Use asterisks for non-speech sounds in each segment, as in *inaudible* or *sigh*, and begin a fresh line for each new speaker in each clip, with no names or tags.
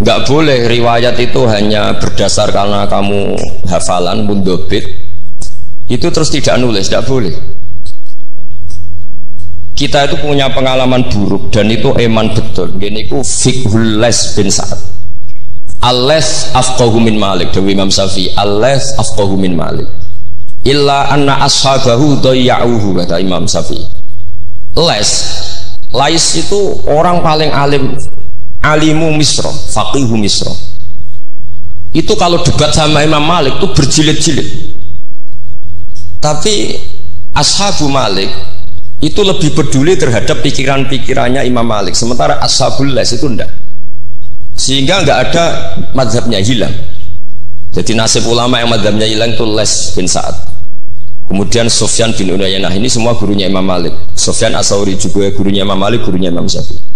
nggak boleh riwayat itu hanya berdasar karena kamu hafalan mundobit. Itu terus tidak nulis tidak boleh. Kita itu punya pengalaman buruk dan itu eman betul. Gini ku fikhul les bin Sa'ad. Ales afqahu min Malik Dewi Imam Syafi'i. Ales afqahu min Malik. Illa anna ashabahu dayya'uhu kata Imam Syafi'i. Les. Lais itu orang paling alim alimu misro faqihu misro. Itu kalau debat sama Imam Malik itu berjilid-jilid. Tapi ashabu Malik itu lebih peduli terhadap pikiran-pikirannya Imam Malik. Sementara ashabul les itu enggak sehingga enggak ada madhabnya hilang. Jadi nasib ulama yang madhabnya hilang itu les bin Sa'ad. Kemudian Sofyan bin Unayanah ini semua gurunya Imam Malik. Sofyan Asauri juga gurunya Imam Malik gurunya Imam Syafi'i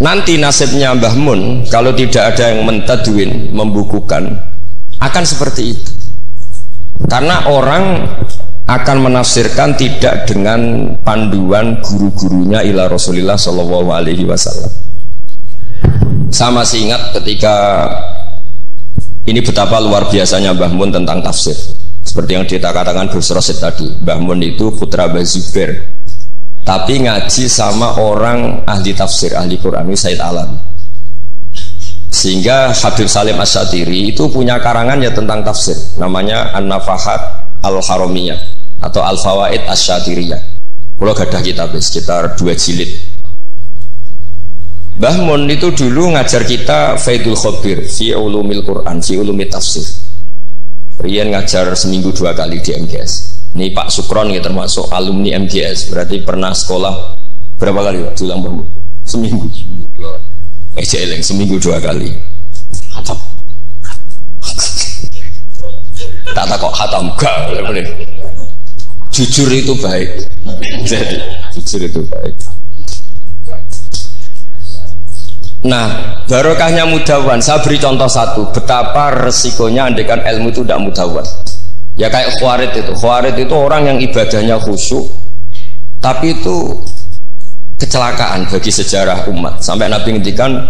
nanti nasibnya Mbah Mun kalau tidak ada yang mentadwin membukukan akan seperti itu karena orang akan menafsirkan tidak dengan panduan guru-gurunya ila Rasulullah Shallallahu Alaihi Wasallam. Sama masih ingat ketika ini betapa luar biasanya Mbah Mun tentang tafsir. Seperti yang kita katakan Gus Rosid tadi, Mbah Mun itu putra Bazubair. Tapi ngaji sama orang ahli tafsir, ahli Quran, ini Said Alam. Sehingga Habib Salim Asyatiri itu punya karangan ya tentang tafsir. Namanya An-Nafahat Al-Haramiyah atau Al Fawaid Asyatiriyah. Kalau gadah kitab sekitar dua jilid. Mbah Mun itu dulu ngajar kita Faidul Khobir fi ulumil Quran, fi ulumil tafsir. Rian ngajar seminggu dua kali di MGS. Ini Pak Sukron ya termasuk alumni MGS, berarti pernah sekolah berapa kali Pak? Tulang Mbah Seminggu. Eh jeleng seminggu dua kali. Hatam. tak tak kok hatam gak jujur itu baik jadi jujur itu baik Nah, barokahnya mudawan. Saya beri contoh satu, betapa resikonya andekan ilmu itu tidak mudawan. Ya kayak khawarid itu. Khawarid itu orang yang ibadahnya khusyuk, tapi itu kecelakaan bagi sejarah umat. Sampai Nabi ngendikan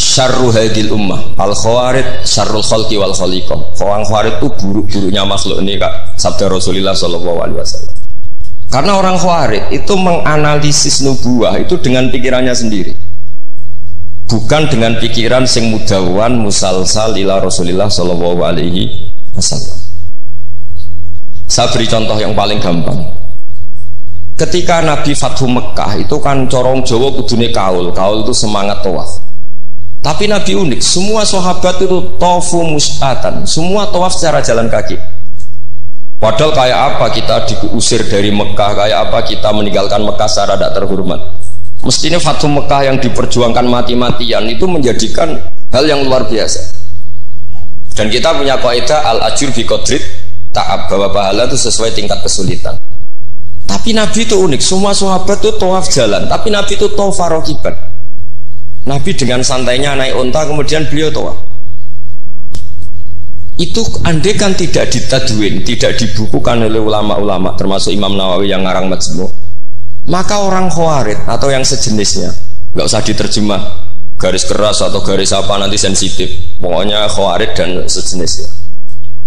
syarru hadil ummah al khawarid syarrul khalqi wal khaliqah orang khawarid itu buruk-buruknya makhluk ini kak sabda Rasulullah sallallahu alaihi wasallam karena orang khawarid itu menganalisis nubuah itu dengan pikirannya sendiri bukan dengan pikiran sing mudawan musalsal ila Rasulullah sallallahu alaihi wasallam saya beri contoh yang paling gampang ketika Nabi Fathu Mekah itu kan corong Jawa kudune kaul kaul itu semangat tawaf tapi Nabi unik, semua sahabat itu tofu mus'atan, semua tawaf secara jalan kaki. Padahal kayak apa kita diusir dari Mekah, kayak apa kita meninggalkan Mekah secara tidak terhormat. Mestinya Fatu Mekah yang diperjuangkan mati-matian itu menjadikan hal yang luar biasa. Dan kita punya kaidah al ajur bi kodrit taab bahwa pahala itu sesuai tingkat kesulitan. Tapi Nabi itu unik, semua sahabat itu tawaf jalan, tapi Nabi itu tawaf farokiban. Nabi dengan santainya naik unta kemudian beliau toa. Itu andai kan tidak ditadwin, tidak dibukukan oleh ulama-ulama termasuk Imam Nawawi yang ngarang majmu. Maka orang khawarid atau yang sejenisnya nggak usah diterjemah garis keras atau garis apa nanti sensitif. Pokoknya khawarid dan sejenisnya.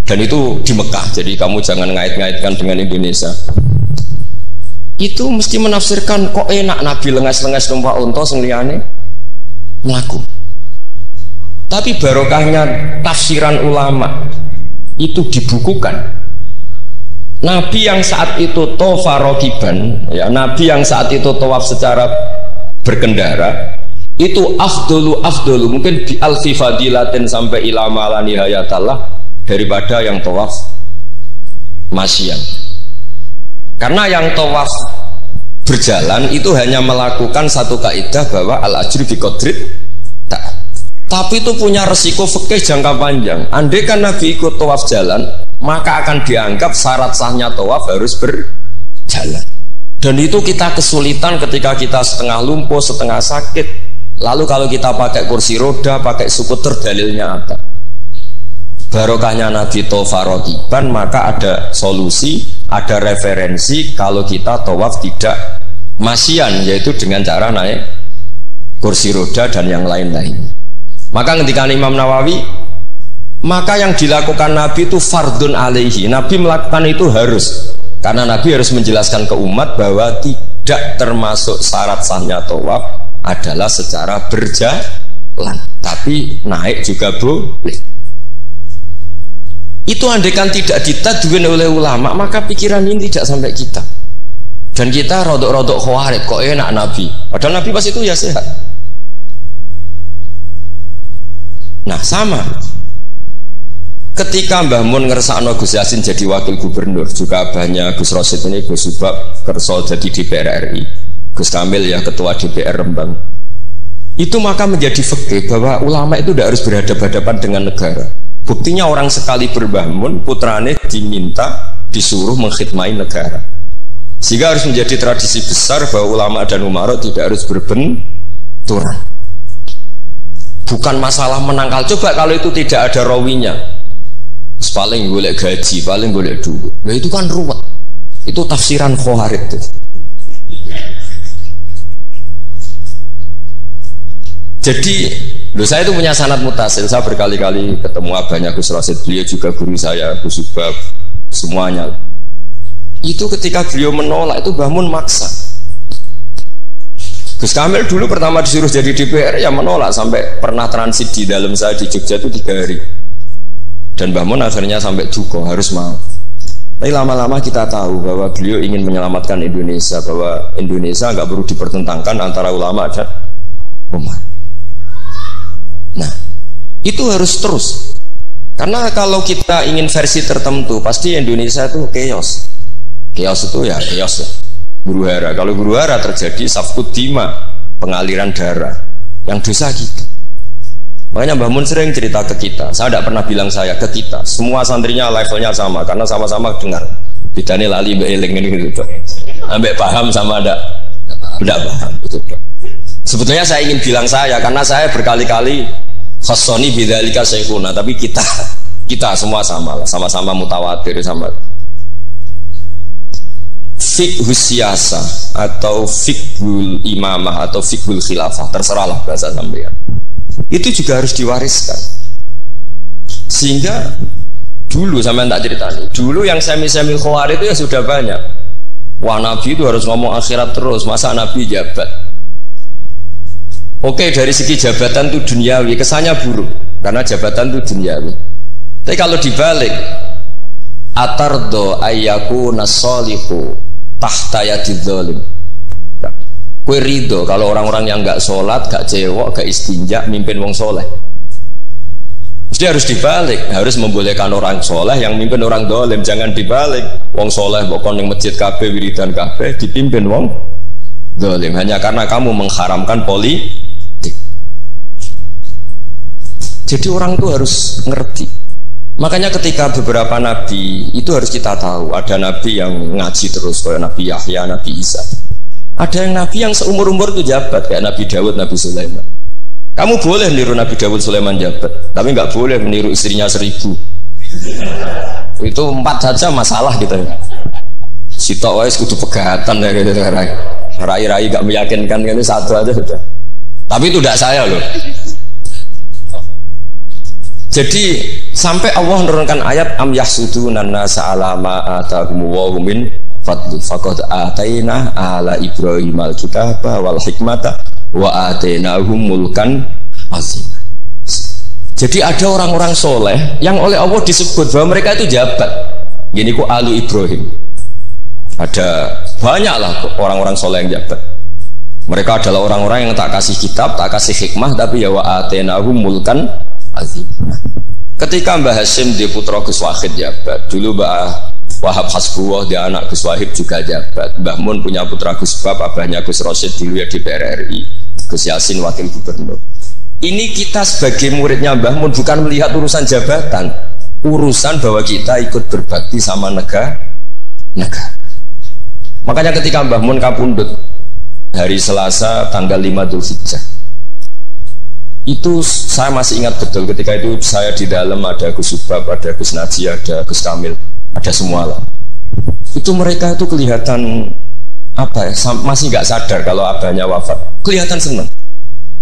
Dan itu di Mekah, jadi kamu jangan ngait-ngaitkan dengan Indonesia. Itu mesti menafsirkan kok enak Nabi lengas-lengas numpak unta sing melaku tapi barokahnya tafsiran ulama itu dibukukan. Nabi yang saat itu tofarokiban ya Nabi yang saat itu tawaf secara berkendara itu afdolu afdolu mungkin di alfi fadilatin sampai ilama la nihayatallah daripada yang tawaf masyian karena yang tawaf berjalan itu hanya melakukan satu kaidah bahwa al ajri bi tak. Tapi itu punya resiko fikih jangka panjang. Andai kan Nabi ikut tawaf jalan, maka akan dianggap syarat sahnya tawaf harus berjalan. Dan itu kita kesulitan ketika kita setengah lumpuh, setengah sakit. Lalu kalau kita pakai kursi roda, pakai skuter, dalilnya apa? Barokahnya Nabi Tofarokiban maka ada solusi ada referensi kalau kita tawaf tidak masian yaitu dengan cara naik kursi roda dan yang lain-lain. Maka ketika Imam Nawawi maka yang dilakukan Nabi itu fardun alaihi. Nabi melakukan itu harus karena Nabi harus menjelaskan ke umat bahwa tidak termasuk syarat sahnya tawaf adalah secara berjalan, tapi naik juga boleh. Itu andekan tidak ditadwin oleh ulama, maka pikiran ini tidak sampai kita. Dan kita rodok-rodok khawarit, kok enak Nabi. Padahal Nabi pas itu ya sehat. Nah sama Ketika Mbah Mun ngersakno Gus Yasin jadi wakil gubernur, juga banyak Gus Rosid ini Gus Subab kerso jadi DPR RI, Gus Kamil ya ketua DPR Rembang. Itu maka menjadi fakir bahwa ulama itu tidak harus berhadapan-hadapan dengan negara. Buktinya orang sekali berbangun, putrane diminta disuruh mengkhidmati negara. Sehingga harus menjadi tradisi besar bahwa ulama dan umarok tidak harus berbenturan. Bukan masalah menangkal. Coba kalau itu tidak ada rawinya, paling boleh gaji, paling boleh dulu. Nah itu kan ruwet. Itu tafsiran khawarid. Jadi, loh saya itu punya sanat mutasil. Saya berkali-kali ketemu abahnya Gus Rasid. Beliau juga guru saya, Gus Subab, semuanya. Itu ketika beliau menolak itu bangun maksa. Gus Kamil dulu pertama disuruh jadi DPR ya menolak sampai pernah transit di dalam saya di Jogja itu tiga hari dan Mbah Mun akhirnya sampai duko harus mau tapi lama-lama kita tahu bahwa beliau ingin menyelamatkan Indonesia bahwa Indonesia nggak perlu dipertentangkan antara ulama dan umat nah itu harus terus karena kalau kita ingin versi tertentu pasti Indonesia itu chaos chaos itu ya chaos ya guru hara kalau guru hara terjadi safkut dima pengaliran darah yang dosa kita Makanya Mbah Mun sering cerita ke kita. Saya tidak pernah bilang saya ke kita. Semua santrinya levelnya sama karena sama-sama dengar. Bidane lali mbak ini gitu. Ambek paham sama ada tidak paham. Gitu. Sebetulnya saya ingin bilang saya karena saya berkali-kali khasoni bidalika syekhuna. Tapi kita *laughs* kita semua sama sama-sama mutawatir sama. Fikhus siasa atau fikhul imamah atau fikhul khilafah terserahlah bahasa sampean itu juga harus diwariskan. Sehingga dulu sama tak cerita dulu yang semi-semi khawar itu ya sudah banyak. Wah nabi itu harus ngomong akhirat terus masa nabi jabat oke dari segi jabatan itu duniawi kesannya buruk karena jabatan itu duniawi tapi kalau dibalik atardo ayyaku nasolihu tahta yadidzolim Kue ridho kalau orang-orang yang nggak sholat, gak cewek, gak istinja, mimpin wong soleh. Jadi harus dibalik, harus membolehkan orang soleh yang mimpin orang dolim, jangan dibalik. Wong soleh bokon yang masjid kafe, wiridan kafe, dipimpin wong dolim. Hanya karena kamu mengharamkan politik. Jadi orang itu harus ngerti. Makanya ketika beberapa nabi itu harus kita tahu ada nabi yang ngaji terus kayak Nabi Yahya, Nabi Isa ada yang Nabi yang seumur-umur itu jabat kayak Nabi Dawud, Nabi Sulaiman. Kamu boleh niru Nabi Dawud, Sulaiman jabat, tapi nggak boleh meniru istrinya seribu. Itu empat saja masalah gitu ya. Si wais kudu pegatan ya gitu rai. Rai-rai gak meyakinkan kan satu aja sudah. Tapi itu tidak saya loh. Jadi sampai Allah menurunkan ayat am yahsuduna nasa ala ma atakum wa fadli faqad ataina ala ibrahim alkitaba wal hikmata wa atainahum mulkan azim. Jadi ada orang-orang soleh yang oleh Allah disebut bahwa mereka itu jabat. Gini ku alu Ibrahim. Ada banyaklah orang-orang soleh yang jabat. Mereka adalah orang-orang yang tak kasih kitab, tak kasih hikmah tapi ya wa atainahum mulkan azim ketika Mbah Hasim di putra Gus Wahid jabat dulu Mbah Wahab Hasbuwah dia anak Gus Wahib juga jabat. Mbah Mun punya putra Gus Bab abahnya Gus Rosid dulu ya di PRRI Gus Yasin wakil gubernur. Ini kita sebagai muridnya Mbah Mun bukan melihat urusan jabatan. Urusan bahwa kita ikut berbakti sama negara. Negara. Makanya ketika Mbah Mun kapundut hari Selasa tanggal 5 Dzulhijjah itu saya masih ingat betul. Ketika itu saya di dalam ada Gus Subab, ada Gus Naji, ada Gus Kamil ada semua lah itu mereka itu kelihatan apa ya masih nggak sadar kalau abahnya wafat. Kelihatan senang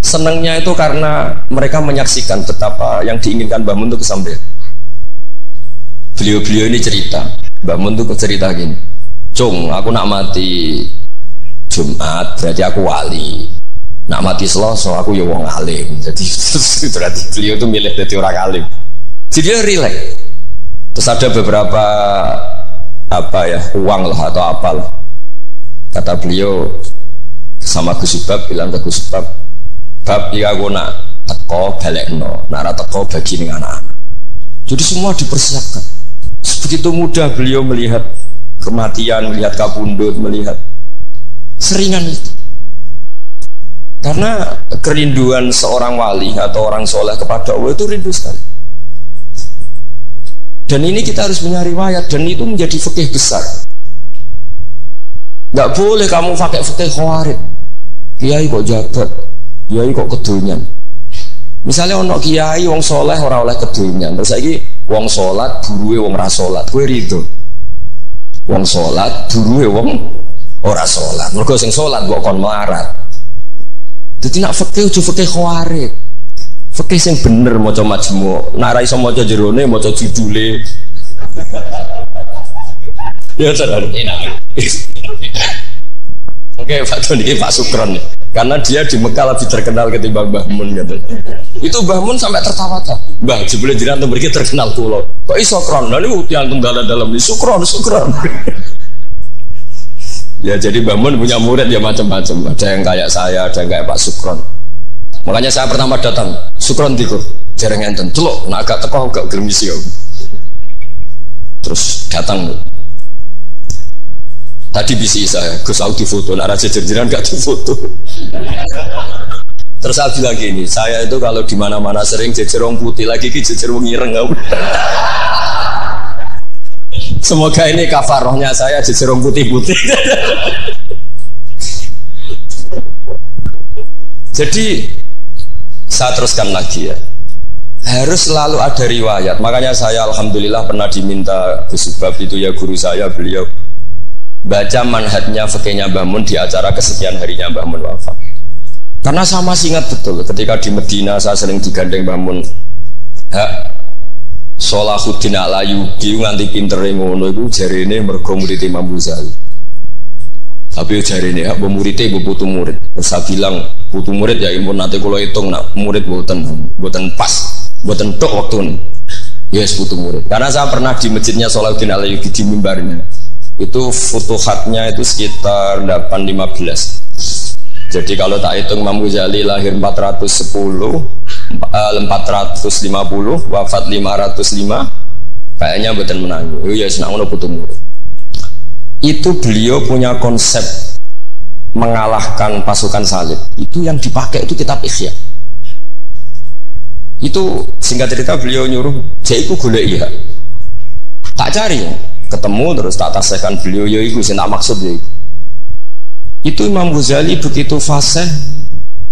senangnya itu karena mereka menyaksikan betapa yang diinginkan Mbah Mun itu kesampaian. Beliau-beliau ini cerita, Mbah Mun itu cerita gini, Cung, aku nak mati Jumat berarti aku wali. Nak mati Selasa aku ya wong alim. *laughs* Jadi berarti beliau itu milih jadi orang alim. Jadi dia relax. Terus ada beberapa apa ya uang lah atau apalah. Kata beliau sama Gus Subab bilang ke Gus Subab, bab ya aku nak teko no, nak teko bagi dengan anak-anak. Jadi semua dipersiapkan. Begitu mudah beliau melihat kematian, melihat kabundut, melihat seringan itu. Karena kerinduan seorang wali atau orang soleh kepada Allah itu rindu sekali. Dan ini kita harus punya riwayat dan itu menjadi fikih besar. Gak boleh kamu pakai fikih khawarid. Kiai kok jabat, kiai kok kedunyan. Misalnya ono kiai wong soleh ora oleh kedunyan, terus lagi wong solat buruwe wong rasolat, kue rido. Wong solat buruwe wong ora solat. Mergo sing solat kok kon melarat. Jadi nak fakih ujuk fakih khawarid. Fakih sing bener maca majmu. Nak ra iso maca jerone maca judule. ya sadar. Oke Pak Tony Pak Sukron karena dia di Mekah lebih terkenal ketimbang Mbah Mun katanya. Itu Mbah Mun sampai tertawa tak. Mbah jebule jiran mriki terkenal kulo. Kok iso kron? Lah niku tiyang tunggal dalam ini Sukron Sukron. Ya jadi bangun punya murid ya macam-macam. Ada yang kayak saya, ada yang kayak Pak Sukron. Makanya saya pertama datang, Sukron tikur, jarang enten, celok, nah agak teko agak germisi ya. Terus datang, tadi bisi saya, Gus aku di foto, nah raja jerjiran gak di foto. Terus saya bilang gini, saya itu kalau di mana-mana sering jejer putih lagi, jejer wong ireng. Semoga ini kafarohnya saya jejerong putih-putih. *laughs* Jadi saya teruskan lagi ya. Harus selalu ada riwayat. Makanya saya alhamdulillah pernah diminta Gus itu ya guru saya beliau baca manhatnya fakihnya Mbah Mun di acara kesekian harinya Mbah Mun wafat. Karena saya masih ingat betul ketika di Medina saya sering digandeng Mbah Mun. Solahuddin Alayubi nganti pinter ngono iku jarene mergo murid Imam Ghazali. Tapi jarene hak muridé ibu putu murid. Saya bilang putu murid ya impun nanti kalau hitung nak murid buatan buatan pas, buatan tok waktu ini. Yes putu murid. Karena saya pernah di masjidnya Solahuddin Alayubi di mimbarnya. Itu futuhatnya itu sekitar 815 jadi kalau tak hitung Imam Ghazali lahir 410, 450, eh, wafat 505, kayaknya betul menang. Oh ya, senang ngono putu Itu beliau punya konsep mengalahkan pasukan salib. Itu yang dipakai itu kitab Ihya. Itu singkat cerita beliau nyuruh, "Jaiku golek iya." Tak cari, ketemu terus tak tasihkan beliau ya iku sing tak maksud ya. Itu Imam Ghazali begitu fase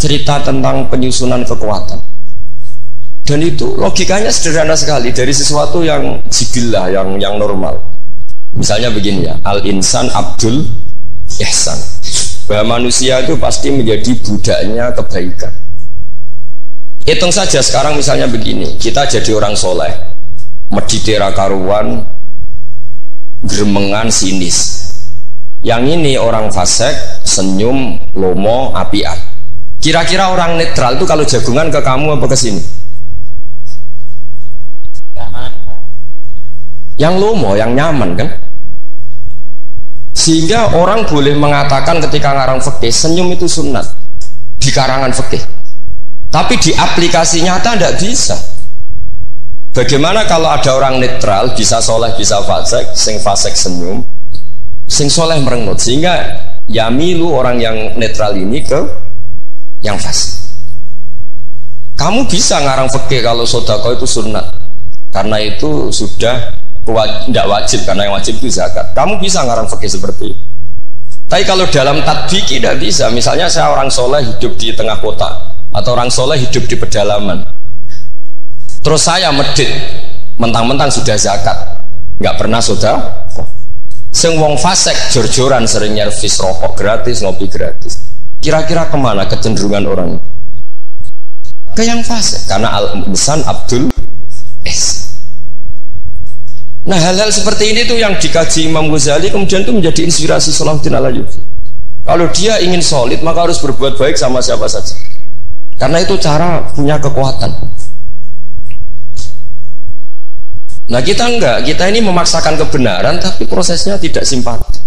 cerita tentang penyusunan kekuatan. Dan itu logikanya sederhana sekali dari sesuatu yang jibilah, yang yang normal. Misalnya begini ya, al insan abdul ihsan. Bahwa manusia itu pasti menjadi budaknya kebaikan. Hitung saja sekarang misalnya begini, kita jadi orang soleh, meditera karuan, geremengan sinis, yang ini orang fasek, senyum, lomo, apian. Kira-kira orang netral itu kalau jagungan ke kamu apa ke sini? Yang lomo, yang nyaman kan? Sehingga orang boleh mengatakan ketika ngarang fikih senyum itu sunat di karangan fikih. Tapi di aplikasi nyata tidak bisa. Bagaimana kalau ada orang netral bisa soleh bisa fasek, sing fasek senyum, sing soleh merengut sehingga yamilu orang yang netral ini ke yang fasik kamu bisa ngarang fikih kalau sodako itu sunat karena itu sudah tidak wajib karena yang wajib itu zakat kamu bisa ngarang fikih seperti itu tapi kalau dalam tadbiki tidak bisa misalnya saya orang soleh hidup di tengah kota atau orang soleh hidup di pedalaman terus saya medit mentang-mentang sudah zakat nggak pernah sudah Sing wong fasek jor-joran sering nyervis rokok gratis, ngopi gratis. Kira-kira ke mana kecenderungan orang? ke yang fase karena al besan Abdul. Nah hal-hal seperti ini tuh yang dikaji Imam Ghazali kemudian itu menjadi inspirasi Salahuddin al Kalau dia ingin solid maka harus berbuat baik sama siapa saja. Karena itu cara punya kekuatan. Nah kita enggak, kita ini memaksakan kebenaran tapi prosesnya tidak simpati.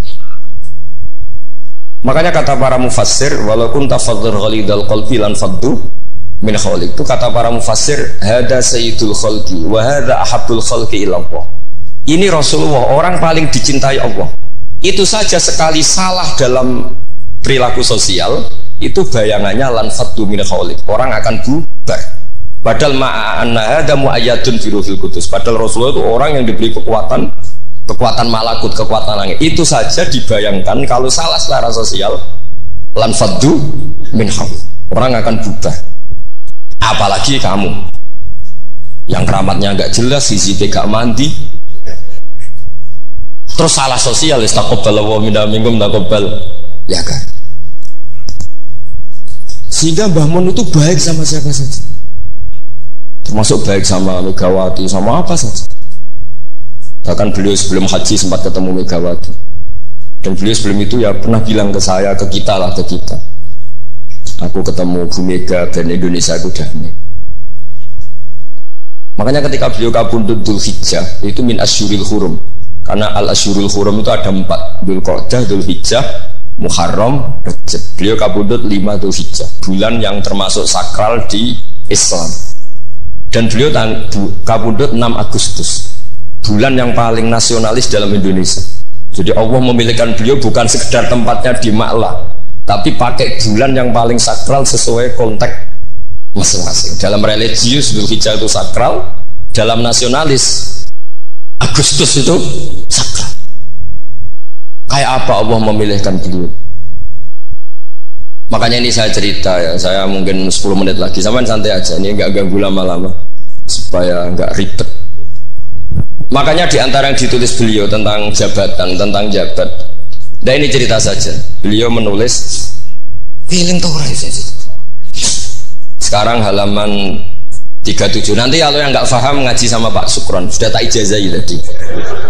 Makanya kata para mufassir, walaupun tafadzur ghalidal qalbi lan faddu min khaliq. Itu kata para mufassir, hada sayyidul khalqi wa hada ahabbul khalqi ilallah. Ini Rasulullah, orang paling dicintai Allah. Itu saja sekali salah dalam perilaku sosial, itu bayangannya lan faddu min. Orang akan bubar. Padahal ma'anna hada mu'ayyadun fi ruhil kudus. Padahal Rasulullah itu orang yang diberi kekuatan kekuatan malakut, kekuatan langit. Itu saja dibayangkan kalau salah secara sosial lan faddu min Orang akan bubar. Apalagi kamu yang keramatnya nggak jelas, sisi gak mandi, terus salah sosial istaqobal wa minna minkum taqabbal ya kan sehingga Mbah Mun itu baik sama siapa saja termasuk baik sama Megawati sama apa saja Bahkan beliau sebelum haji sempat ketemu Megawati. Dan beliau sebelum itu ya pernah bilang ke saya, ke kita lah, ke kita. Aku ketemu Bu Mega dan Indonesia itu damai. Makanya ketika beliau kabundut Dul Hijjah, itu min asyuril hurum. Karena al asyuril hurum itu ada empat. Dul Qodah, Dul Hijjah, Muharram, Rajab. Beliau kabundut lima Dul Hijjah. Bulan yang termasuk sakral di Islam. Dan beliau kabundut 6 Agustus bulan yang paling nasionalis dalam Indonesia. Jadi Allah memilihkan beliau bukan sekedar tempatnya di Maklah, tapi pakai bulan yang paling sakral sesuai konteks masing-masing. Dalam religius Dzulhijjah itu sakral, dalam nasionalis Agustus itu sakral. Kayak apa Allah memilihkan beliau? Makanya ini saya cerita ya, saya mungkin 10 menit lagi, sama santai aja, ini nggak ganggu lama-lama supaya nggak ribet Makanya di antara yang ditulis beliau tentang jabatan, tentang jabat. Dan ini cerita saja. Beliau menulis feeling Sekarang halaman 37. Nanti kalau yang nggak paham ngaji sama Pak Sukron, sudah tak ijazah tadi.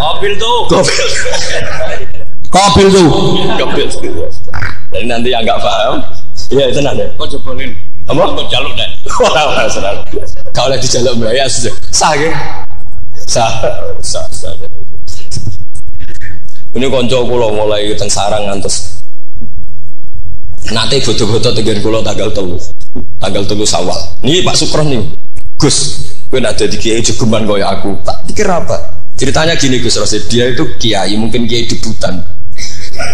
Kopil tuh.
Kopil.
Kopil tuh.
Kopil. Jadi nanti yang nggak paham, iya itu nanti.
Kau jebolin.
Apa?
Kau jaluk deh.
Orang orang Kau lagi jaluk ya sudah. Sah sah sah sah ini konco kulo mulai teng sarang ngantos nanti foto-foto tegar kulo tanggal telu tanggal telu sawal ini Pak Sukron nih Gus gue nak jadi kiai jegeman kaya aku tak pikir apa ceritanya gini Gus Rosid dia itu kiai mungkin kiai debutan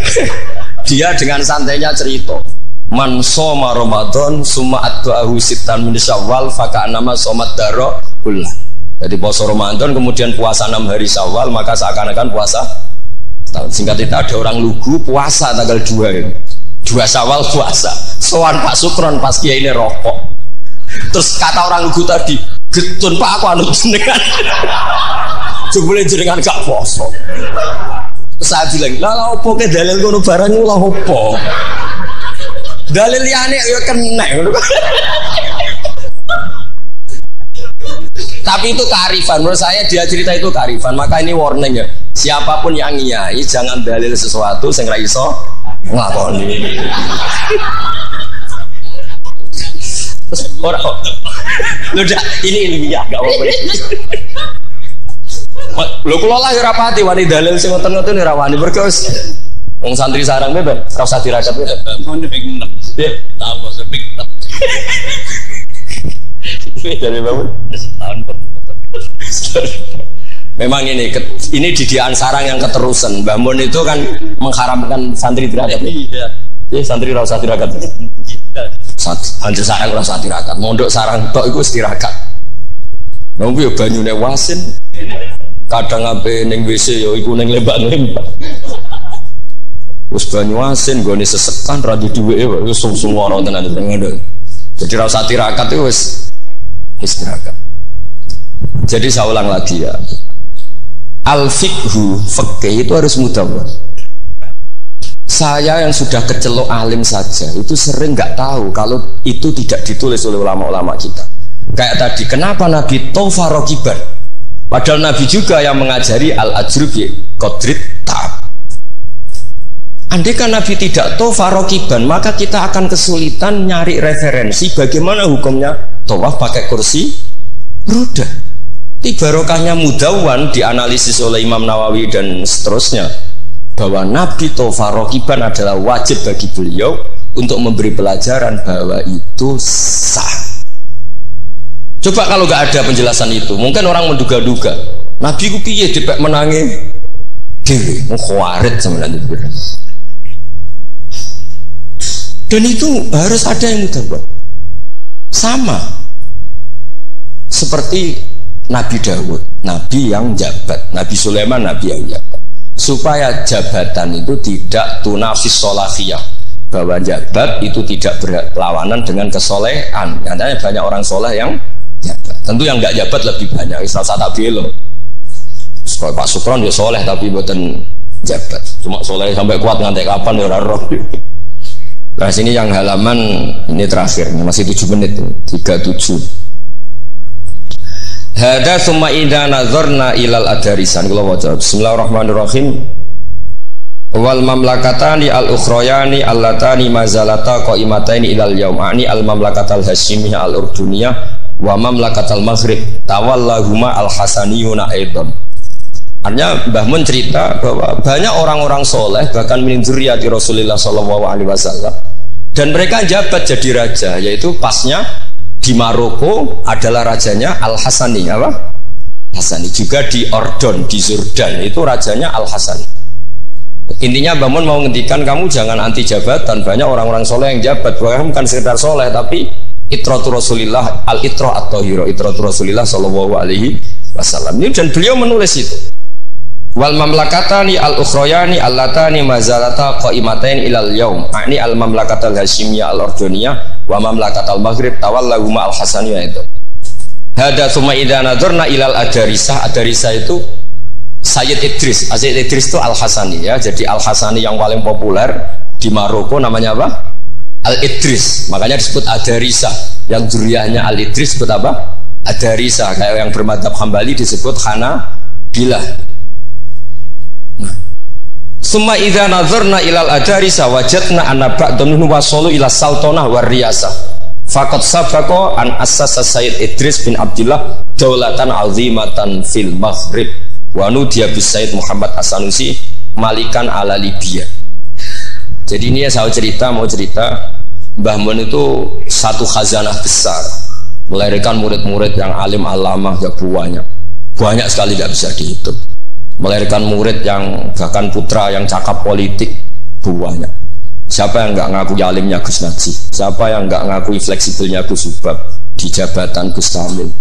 *laughs* dia dengan santainya cerita man soma Ramadan summa addu'ahu sitan min syawal faka nama somat daro ulah jadi puasa Ramadan kemudian puasa enam hari Syawal maka seakan-akan puasa sehingga tidak ada orang lugu puasa tanggal dua ini. Dua Syawal puasa. Soan Pak Sukron pas kiai ini rokok. Terus kata orang lugu tadi, getun Pak aku anu jenengan. *laughs* Jebule jenengan gak poso. Saya bilang, lah opo ke dalil ngono barang lah opo. Dalil liane ya kena *laughs* tapi itu kearifan menurut saya dia cerita itu kearifan maka ini warning ya siapa pun yang ngiyai jangan dalil sesuatu sing iso nglakoni *laughs* terus orang udah ini ilmiah gak apa-apa lo kalau lah ya rapati wani dalil sing ngoten-ngoten ya rawani mergo Wong santri sarang bebek, kau usah dirakat bebek.
Mau nih pengen
Ya,
tak apa sepik.
Dari bangun. Memang ini ini didian sarang yang keterusan. Mbah Mun itu kan mengharamkan santri tirakat.
Iya.
Ya santri rasa tirakat. Santri sarang rasa tirakat. Mondok sarang tok iku tirakat. Nunggu ya banyune wasin. Kadang ape ning WC ya iku ning lembak-lembak. Wis banyu asin gone sesekan ra di dhuweke wis semua orang tenan tenan. Jadi rasa tirakat itu wis istirahat. Jadi saya ulang lagi ya. Al fikhu fakih itu harus mudah. Saya yang sudah kecelok alim saja itu sering nggak tahu kalau itu tidak ditulis oleh ulama-ulama kita. Kayak tadi, kenapa Nabi Tofa Rokiban? Padahal Nabi juga yang mengajari al-ajrub kodrit ta'ab. Andai kan Nabi tidak Tofa Rokiban, maka kita akan kesulitan nyari referensi bagaimana hukumnya tawaf pakai kursi roda. Tiba rokahnya mudawan dianalisis oleh Imam Nawawi dan seterusnya bahwa Nabi Tofa Rokiban adalah wajib bagi beliau untuk memberi pelajaran bahwa itu sah Coba kalau nggak ada penjelasan itu, mungkin orang menduga-duga. Nabi ku piye dipek menangi dewi, mukhawarit sebenarnya. Dan itu harus ada yang mudah Sama seperti Nabi Dawud, Nabi yang jabat, Nabi Sulaiman, Nabi yang jabat. Supaya jabatan itu tidak tunafis solafiyah, bahwa jabat itu tidak berlawanan dengan kesolehan. Katanya banyak orang soleh yang jabat. Tentu yang nggak jabat lebih banyak. Islam tak belo. Sekolah Pak Sukron ya soleh tapi buatan jabat. Cuma soleh sampai kuat ngantek kapan ya roh. Nah sini yang halaman ini terakhir masih tujuh menit tiga tujuh. Hada summa ida nazarna ilal adarisan. Kalau wajah Bismillahirrahmanirrahim. Wal mamlakatani al ukhroyani allatani mazalata qaimataini ilal yaum Ani al mamlakatal hasimiyah al urduniyah wa mamlakatal maghrib. Tawallahuma al hasaniyuna aidan. Artinya Mbah Mun cerita bahwa banyak orang-orang soleh bahkan min di Rasulullah Shallallahu Alaihi Wasallam dan mereka jabat jadi raja yaitu pasnya di Maroko adalah rajanya Al Hasani apa? Hasani juga di Ordon di Jordan. Itu rajanya Al Hasani intinya Mbah Mun mau ngendikan kamu jangan anti jabatan. Banyak orang-orang soleh yang jabat. Bahkan bukan sekedar soleh tapi itratu Rasulillah al itro atau hiro itratu Rasulillah Shallallahu Alaihi Wasallam. Ini dan beliau menulis itu wal mamlakatani al ukhroyani allatani mazalata qaimatain ilal yaum. Ini al mamlakatal hashimiyah al ordoniyah wa mamlakatal maghrib tawallahuma al hasaniyah itu. Hada summa idha nadurna ilal adarisah. Adarisah itu Sayyid Idris. Sayyid Idris itu Al Hasani ya. Jadi Al Hasani yang paling populer di Maroko namanya apa? Al Idris makanya disebut Adarisa yang juriahnya Al Idris disebut apa? Adarisa kayak yang bermadhab Hambali disebut Hana Bilah nah. Summa idza nazarna ilal adarisa wajadna anna ba'dun wasalu ila sultanah war riyasah. Faqad sabaqa an assasa Sayyid Idris bin Abdullah daulatan azimatan fil maghrib. Wa nudiya bis Sayyid Muhammad Hasanusi malikan ala Libya. Jadi ini ya saya cerita mau cerita. Mbah Mun itu satu khazanah besar. Melahirkan murid-murid yang alim alamah ya banyak. Banyak sekali tidak bisa dihitung melahirkan murid yang bahkan putra yang cakap politik banyak. Siapa yang nggak ngaku alimnya Gus Najib? Siapa yang nggak ngaku fleksibelnya Gus Subab di jabatan Gus Tamil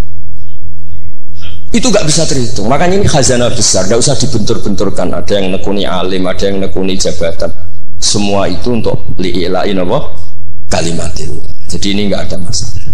itu nggak bisa terhitung. Makanya ini khazanah besar. Tidak usah dibentur-benturkan. Ada yang nekuni alim ada yang nekuni jabatan. Semua itu untuk li'ilain apa kalimatillah. Jadi ini nggak ada masalah